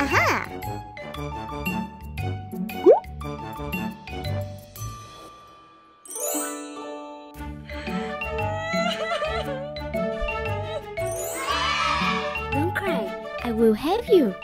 Aha! Don't cry. I will help you.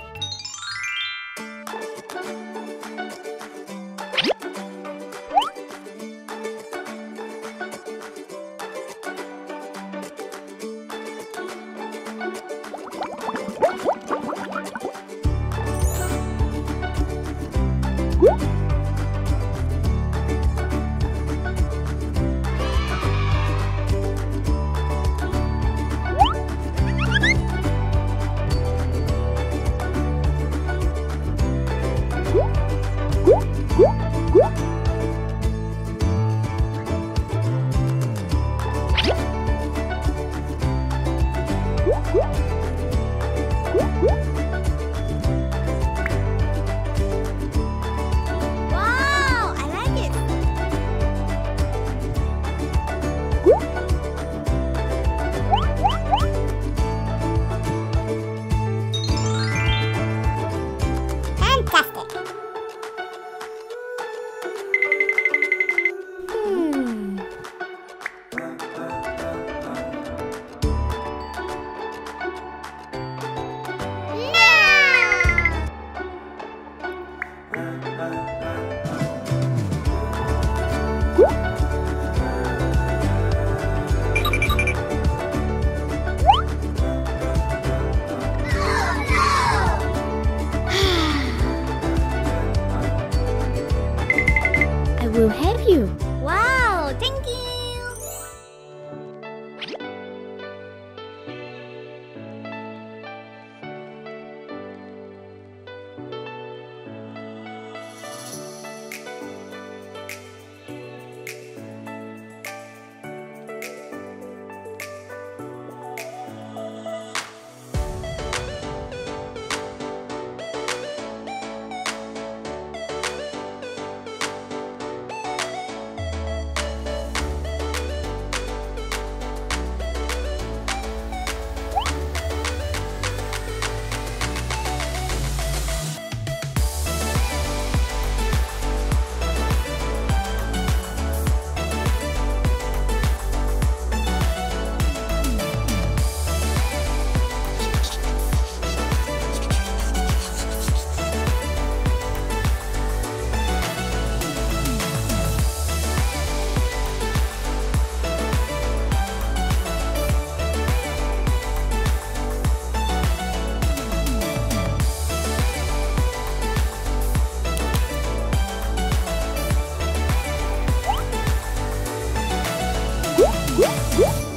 Will help you. Wow,